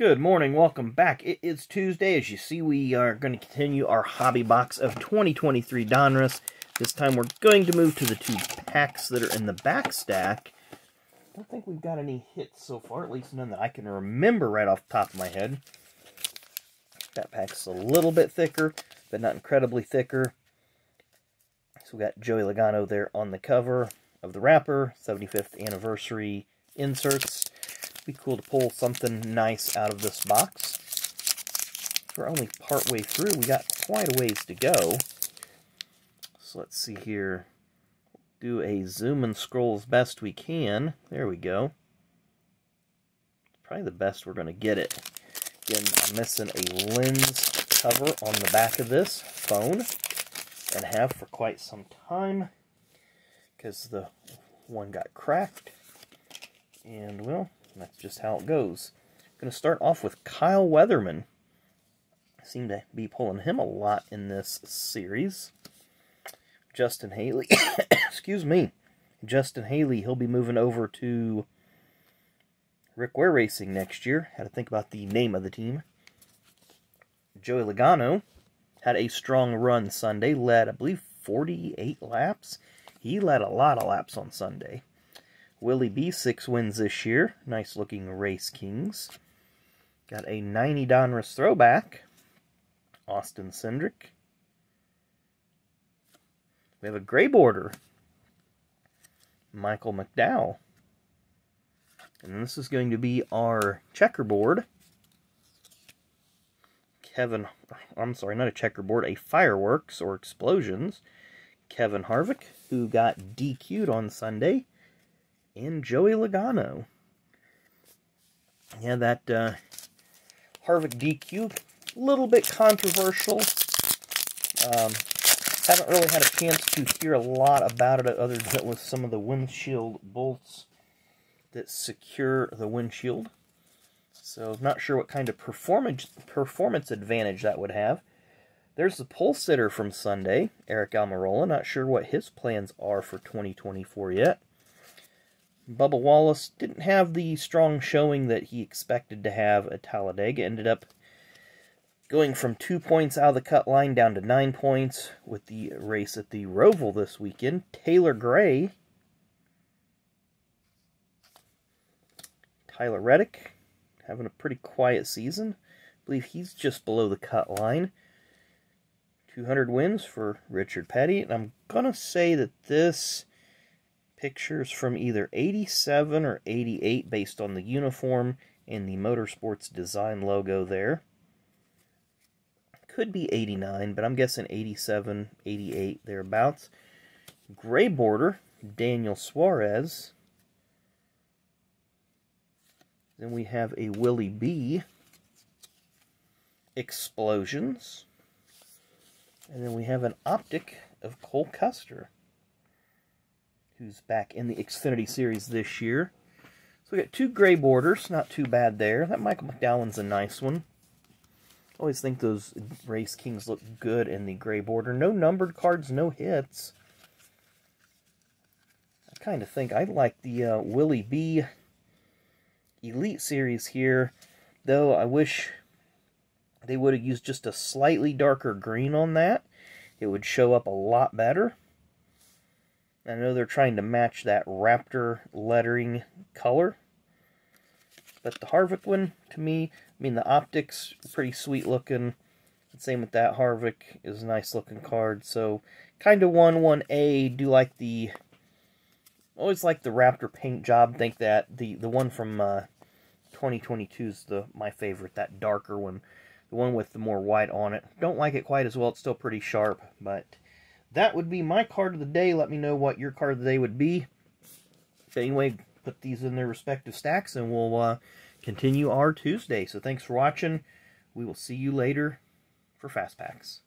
Good morning, welcome back. It is Tuesday. As you see, we are going to continue our hobby box of 2023 Donruss. This time we're going to move to the two packs that are in the back stack. I don't think we've got any hits so far, at least none that I can remember right off the top of my head. That pack's a little bit thicker, but not incredibly thicker. So we got Joey Logano there on the cover of the wrapper, 75th anniversary inserts be cool to pull something nice out of this box. We're only part way through. We got quite a ways to go. So let's see here. Do a zoom and scroll as best we can. There we go. Probably the best we're going to get it. Again, I'm missing a lens cover on the back of this phone. And have for quite some time. Because the one got cracked. And, well, that's just how it goes. I'm going to start off with Kyle Weatherman. I seem to be pulling him a lot in this series. Justin Haley. Excuse me. Justin Haley, he'll be moving over to Rick Ware Racing next year. Had to think about the name of the team. Joey Logano had a strong run Sunday. Led, I believe, 48 laps. He led a lot of laps on Sunday. Willie B, six wins this year. Nice looking Race Kings. Got a 90 Donruss throwback. Austin Cindric. We have a gray border. Michael McDowell. And this is going to be our checkerboard. Kevin, I'm sorry, not a checkerboard, a fireworks or explosions. Kevin Harvick, who got DQ'd on Sunday and Joey Logano. Yeah, that uh, Harvick DQ, a little bit controversial. Um, haven't really had a chance to hear a lot about it other than with some of the windshield bolts that secure the windshield. So, not sure what kind of performance performance advantage that would have. There's the pole sitter from Sunday, Aric Almirola. Not sure what his plans are for 2024 yet. Bubba Wallace didn't have the strong showing that he expected to have at Talladega. Ended up going from two points out of the cut line down to nine points with the race at the Roval this weekend. Taylor Gray, Tyler Reddick, having a pretty quiet season. I believe he's just below the cut line. 200 wins for Richard Petty. And I'm going to say that this pictures from either 87 or 88 based on the uniform and the motorsports design logo there. Could be 89, but I'm guessing 87, 88, thereabouts. Gray border, Daniel Suarez. Then we have a Willie B. Explosions. And then we have an optic of Cole Custer who's back in the Xfinity Series this year. So we got two gray borders, not too bad there. That Michael McDowell's a nice one. Always think those Race Kings look good in the gray border. No numbered cards, no hits. I kind of think I like the uh, Willie B Elite Series here, though I wish they would have used just a slightly darker green on that. It would show up a lot better. I know they're trying to match that Raptor lettering color. But the Harvick one, to me, I mean, the optics pretty sweet looking. Same with that Harvick is a nice looking card. So, kind of one 1A. Do like the, always like the Raptor paint job. Think that the, the one from uh, 2022 is the my favorite, that darker one. The one with the more white on it. Don't like it quite as well. It's still pretty sharp, but that would be my card of the day. Let me know what your card of the day would be. anyway, put these in their respective stacks, and we'll uh, continue our Tuesday. So thanks for watching. We will see you later for Fast Packs.